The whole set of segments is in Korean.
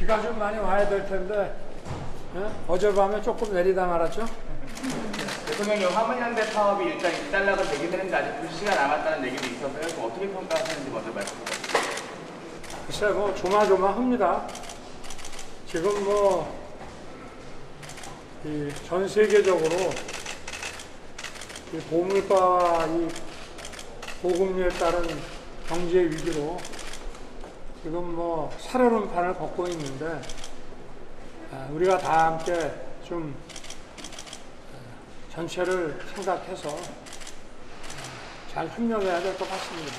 비가 좀 많이 와야 될 텐데 예? 어젯밤에 조금 내리다 말았죠. 대통령님 화물연대 사업이 일단 일단락은 되긴 했는데 아직 불씨가 남았다는 얘기도 있어서요. 그럼 어떻게 평가하시는지 먼저 말씀해 주세요. 글쎄 뭐 조마조마합니다. 지금 뭐 전 세계적으로 이 보물과와 이 보급류에 따른 경제 위기로 지금 뭐 살얼음판을 걷고 있는데 아, 우리가 다 함께 좀 어, 전체를 생각해서 어, 잘 협력해야 될 것 같습니다.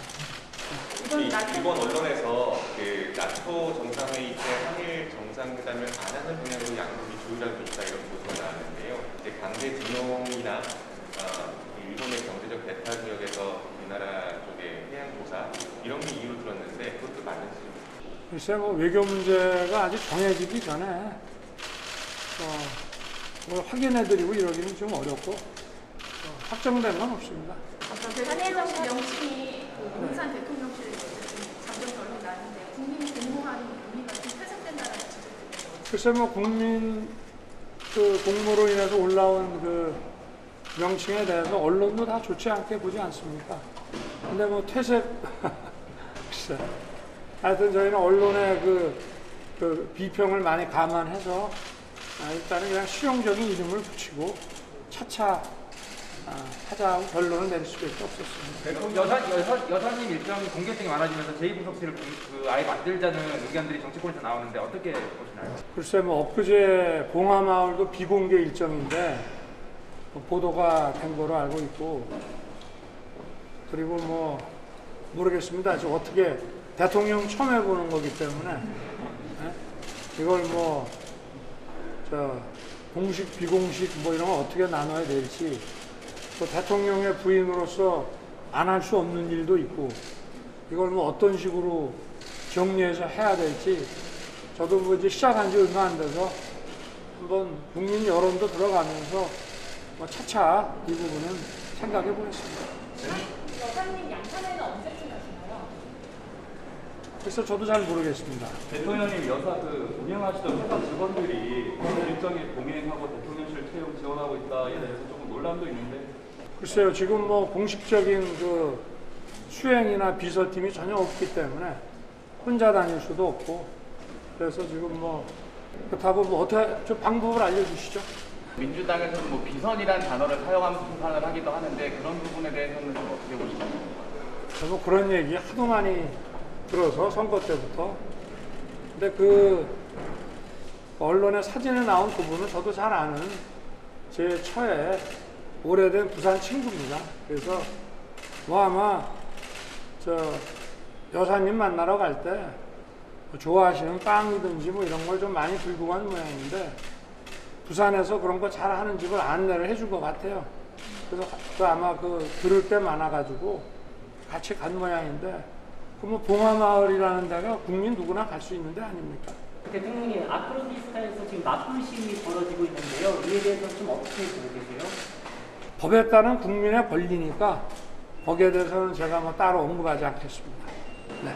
이 일본 언론에서 그 나토 정상회의 때 한일 정상회담을 안 하는 방향으로 양국이 조율하고 있다 이런 보도가 나왔는데요. 이제 강제 진용이나 어, 이 일본의 경제적 배타 지역에서 우리나라 쪽의 해양 조사 이런 게 이유로 들었는데 그것도 맞는지 좀 글쎄 뭐 외교 문제가 아직 정해지기 전에 어, 뭘 확인해드리고 이러기는 좀 어렵고 어, 확정된 건 없습니다. 한일 정부 명칭이 그 용산 대통령실에 잠정 결론 나는데 국민 공무하는 의미가 좀 퇴색된다는 지적이 글쎄 뭐 국민 그 공모로 인해서 올라온 그 명칭에 대해서 언론도 다 좋지 않게 보지 않습니까? 근데 뭐 퇴색 글쎄 하여튼 저희는 언론의 그, 그 비평을 많이 감안해서 아, 일단은 그냥 실용적인 이름을 붙이고 차차 아, 하자고 결론을 내릴 수밖에 없었습니다. 그 여사, 여사, 여사님 일정이 공개성이 많아지면서 제2부속실을 그 아예 만들자는 의견들이 정치권에서 나오는데 어떻게 보시나요? 글쎄 뭐 엊그제 봉하마을도 비공개 일정인데 뭐 보도가 된 거로 알고 있고 그리고 뭐 모르겠습니다. 지금 어떻게 대통령 처음 해보는 거기 때문에 예? 이걸 뭐 저 공식 비공식 뭐 이런 거 어떻게 나눠야 될지 또 대통령의 부인으로서 안 할 수 없는 일도 있고 이걸 뭐 어떤 식으로 정리해서 해야 될지 저도 뭐 이제 시작한 지 얼마 안 돼서 한번 국민 여론도 들어가면서 뭐 차차 이 부분은 생각해 보겠습니다. 여사님 양산에는 언제쯤 하시나요? 그래서 저도 잘 모르겠습니다. 대통령님 여사 그 운영하시던 회사 직원들이 오늘 일정에 동행하고 대통령실 채용 지원하고 있다에 대해서 조금 논란도 있는데 글쎄요, 지금 뭐 공식적인 그 수행이나 비서팀이 전혀 없기 때문에 혼자 다닐 수도 없고 그래서 지금 뭐 그렇다고 뭐 어떻게 좀 방법을 알려주시죠. 민주당에서는 뭐 비선이라는 단어를 사용하면서 비판을 하기도 하는데 그런 부분에 대해서는 좀 어떻게 보시나요? 뭐 그런 얘기 하도 많이 들어서 선거 때부터. 근데 그 언론에 사진에 나온 그분은 저도 잘 아는 제 처에 오래된 부산 친구입니다. 그래서 뭐 아마 저 여사님 만나러 갈 때 좋아하시는 빵이든지 뭐 이런 걸 좀 많이 들고 간 모양인데 부산에서 그런 거 잘 하는 집을 안내를 해준 것 같아요. 그래서 그 아마 그 들을 때 많아가지고 같이 간 모양인데 그뭐 봉화마을이라는 데가 국민 누구나 갈 수 있는 데 아닙니까? 대통령님 아크로비스타에서 지금 납불심이 벌어지고 있는데요. 이에 대해서 좀 어떻게 보고 계세요? 법에 따른 국민의 권리니까 거기에 대해서는 제가 뭐 따로 언급하지 않겠습니다. 네.